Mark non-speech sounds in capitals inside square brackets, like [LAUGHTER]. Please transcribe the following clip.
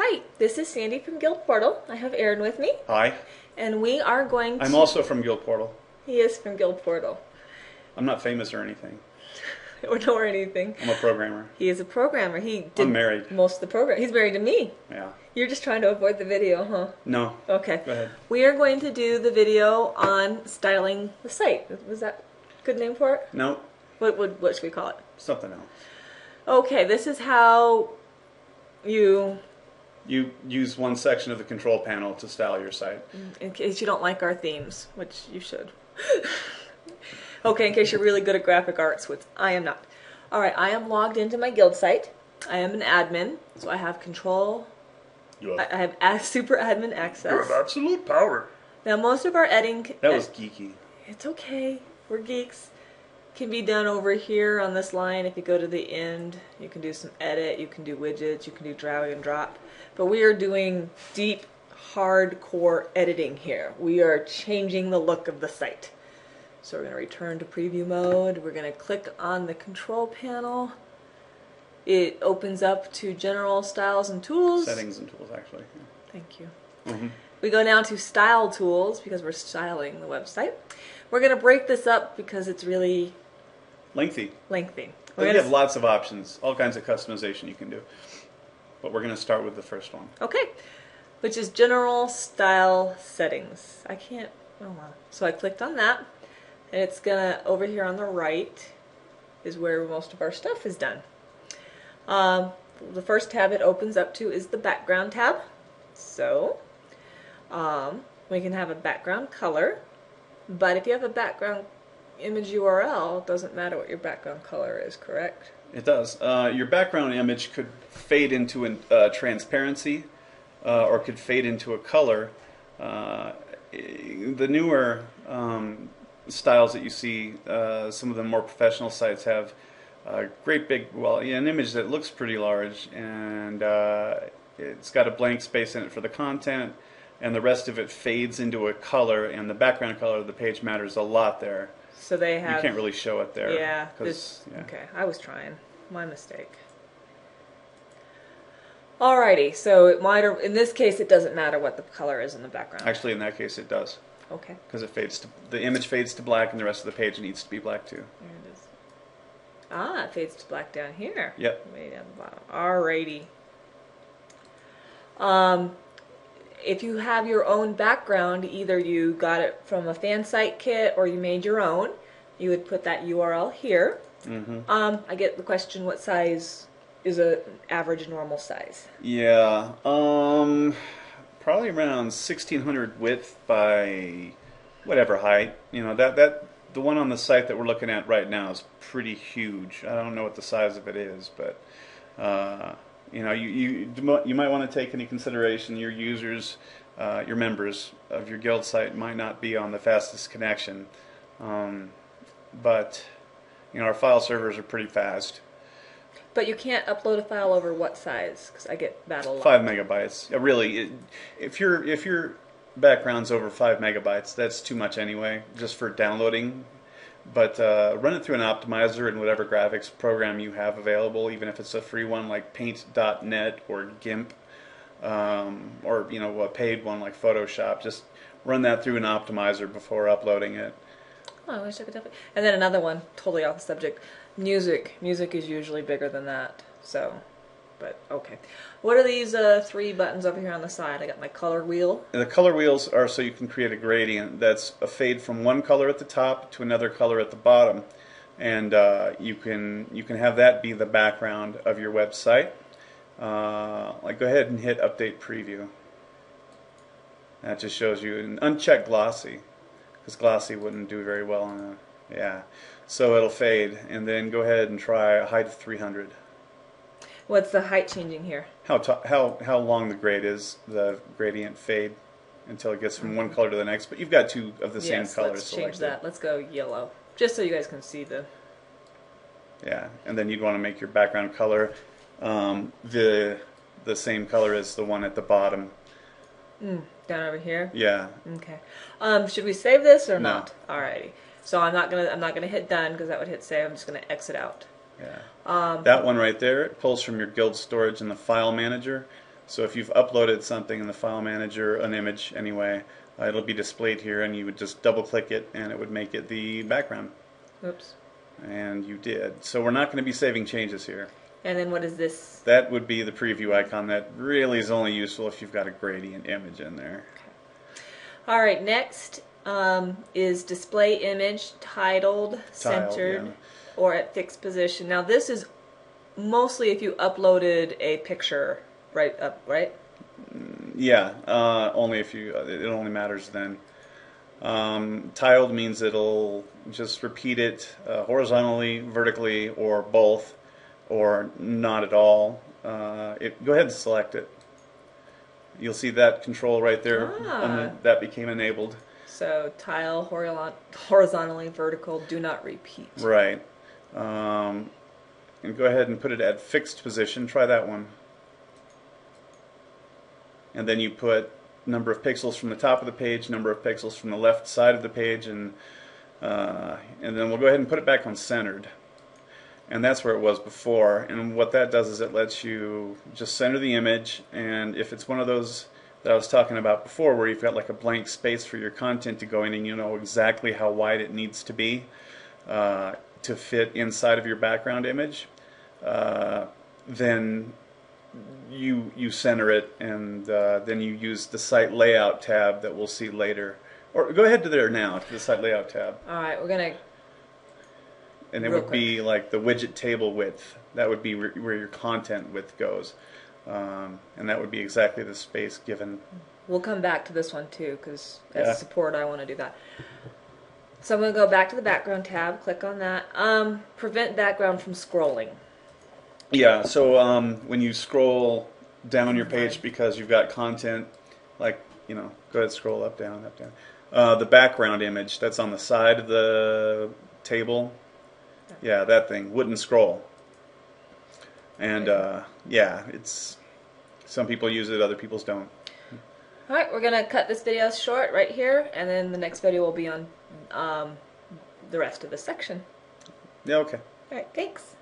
Hi, this is Sandy from Guild Portal. I have Aaron with me, Hi, and we are going to. I'm also from Guild Portal. He is from Guild Portal. I'm not famous or anything. [LAUGHS] Or nor anything. I'm a programmer. He is a programmer. He did I'm married. most of the program. He's married to me. Yeah. You're just trying to avoid the video, huh? No. Okay. Go ahead. We are going to do the video on styling the site. Was that a good name for it? No. What, what, what should we call it? Something else. Okay, this is how you, You use one section of the control panel to style your site. Mm, in case you don't like our themes, which you should. [LAUGHS] okay, in case you're really good at graphic arts, which I am not. All right, I am logged into my guild site. I am an admin, so I have control. You I I have a- super admin access. You have absolute power. Now, most of our editing. That was geeky. It's okay. We're geeks. Can be done over here on this line. If you go to the end, you can do some edit. You can do widgets. You can do drag and drop. But we are doing deep, hardcore editing here. We are changing the look of the site. So we're going to return to preview mode. We're going to click on the control panel. It opens up to general styles and tools. Settings and tools, actually. Thank you. Mhm. We go now to style tools because we're styling the website. We're going to break this up because it's really Lengthy. lengthy. But gonna have lots of options, all kinds of customization you can do. But we're going to start with the first one. Okay, which is general style settings. I can't, oh wow. So I clicked on that, and it's gonna, over here on the right, is where most of our stuff is done. Um, the first tab it opens up to is the background tab. So, um, we can have a background color, but if you have a background image URL, doesn't matter what your background color is, correct? It does. Uh, your background image could fade into a uh, transparency uh, or could fade into a color. Uh, the newer um, styles that you see, uh, some of the more professional sites have a great big, well, yeah, an image that looks pretty large and uh, it's got a blank space in it for the content and the rest of it fades into a color and the background color of the page matters a lot there. So they have. You can't really show it there. Yeah, this, yeah. okay, I was trying. My mistake. Alrighty, so it might, or in this case, it doesn't matter what the color is in the background. Actually, in that case, it does. Okay, because it fades to the image fades to black and the rest of the page needs to be black too. there it is. Ah, it fades to black down here. Yep. Way down the bottom. Alrighty. Um, if you have your own background, either you got it from a fan site kit or you made your own, you would put that URL here. Mm-hmm. Um, I get the question, what size is a average normal size? Yeah, um, probably around 1600 width by whatever height. You know that that the one on the site that we're looking at right now is pretty huge. I don't know what the size of it is, but uh, you know you you you might want to take into consideration your users, uh, your members of your guild site might not be on the fastest connection, um, but you know our file servers are pretty fast. But you can't upload a file over what size? Because I get that a lot. Five megabytes. Uh, Really, it, if your if your background's over five megabytes, that's too much anyway, just for downloading. But uh, run it through an optimizer in whatever graphics program you have available, even if it's a free one like Paint.net or GIMP, um, or you know a paid one like Photoshop. Just run that through an optimizer before uploading it. Oh, I wish I could definitely. And then another one, totally off the subject. Music. Music is usually bigger than that. So, but okay. What are these uh, three buttons over here on the side? I got my color wheel. And the color wheels are so you can create a gradient that's a fade from one color at the top to another color at the bottom, and uh, you can you can have that be the background of your website. Uh, like go ahead and hit update preview. That just shows you and uncheck glossy because glossy wouldn't do very well on a yeah. So it'll fade, and then go ahead and try a height of 300. What's the height changing here? How how how long the grade is the gradient fade until it gets from one color to the next. But you've got two of the same yes, colors let's selected. change that. Let's go yellow, just so you guys can see the. Yeah, and then you'd want to make your background color um, the the same color as the one at the bottom. Mm, down over here. Yeah, Okay. Um, should we save this or No. not? Alrighty. So I'm not gonna I'm not gonna hit done because that would hit save. I'm just gonna exit out. Yeah. Um, That one right there it pulls from your guild storage in the file manager. So if you've uploaded something in the file manager, an image anyway, uh, it'll be displayed here, and you would just double click it, and it would make it the background. Oops. And you did. So we're not going to be saving changes here. And then what is this? That would be the preview icon. That really is only useful if you've got a gradient image in there. Okay. All right, next um, is display image titled, Tiled, centered, yeah. or at fixed position. Now this is mostly if you uploaded a picture right up, right? Yeah, uh, only if you. It only matters then. Um, tiled means it'll just repeat it uh, horizontally, vertically, or both, or not at all. Uh, it, go ahead and select it. You'll see that control right there. Ah. and that became enabled. So tile horizontally, vertical, do not repeat. Right. Um, and go ahead and put it at fixed position. Try that one. And then you put number of pixels from the top of the page, number of pixels from the left side of the page, and uh, and then we'll go ahead and put it back on centered. And that's where it was before. And what that does is it lets you just center the image. And if it's one of those that I was talking about before, where you've got like a blank space for your content to go in and you know exactly how wide it needs to be uh, to fit inside of your background image, uh, then you you center it and uh, then you use the site layout tab that we'll see later. Or go ahead to there now to the site layout tab. All right, we're gonna. And it would be like the widget table width. That would be where where your content width goes. Um, and that would be exactly the space given. We'll come back to this one too, because as Yeah. support, I want to do that. So I'm gonna go back to the background tab. Click on that. Um, prevent background from scrolling. Yeah, so um, when you scroll down your page because you've got content, like, you know, go ahead, scroll up, down, up, down. Uh, the background image that's on the side of the table, yeah, that thing wouldn't scroll. And uh, yeah, it's some people use it, other people's don't. All right, we're gonna cut this video short right here, and then the next video will be on um, the rest of the section. Yeah, okay. All right, thanks.